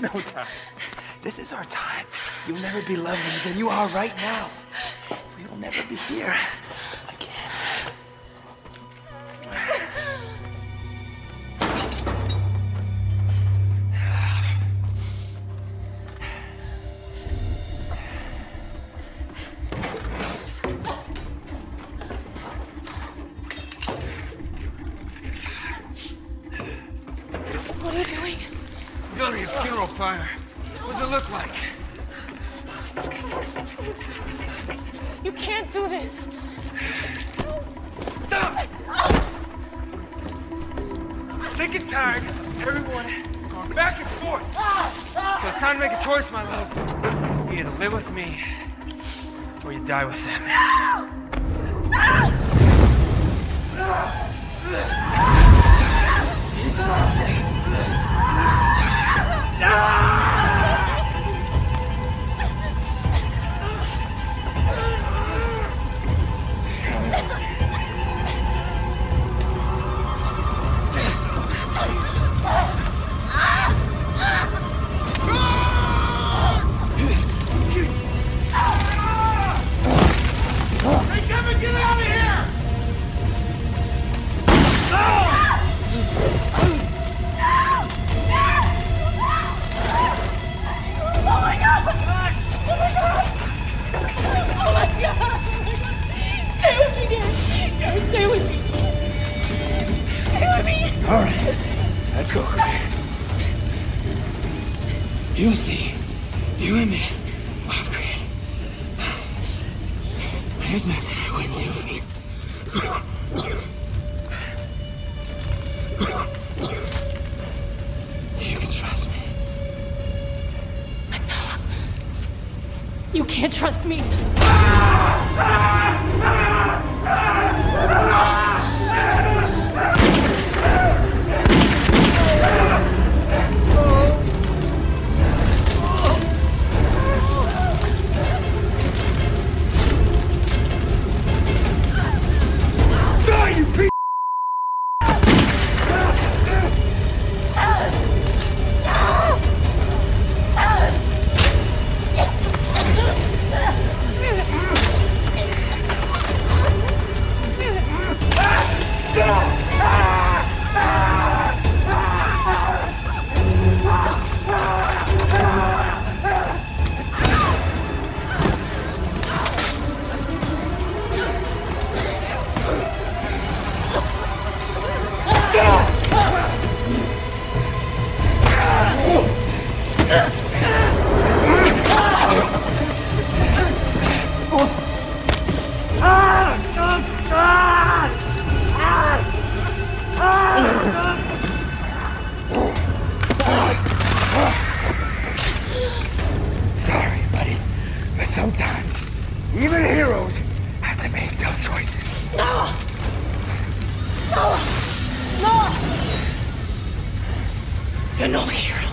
no time. This is our time. You'll never be lovelier than you are right now. We will never be here Building a funeral pyre. What does it look like? You can't do this. Stop! Sick and tired, everyone going back and forth. So it's time to make a choice, my love. You either live with me, or you die with them. Hey, All right, let's go. You'll see. You and me. There's nothing I wouldn't do for you. You can trust me. You can't trust me. Even heroes have to make tough choices. No! No! You're no hero.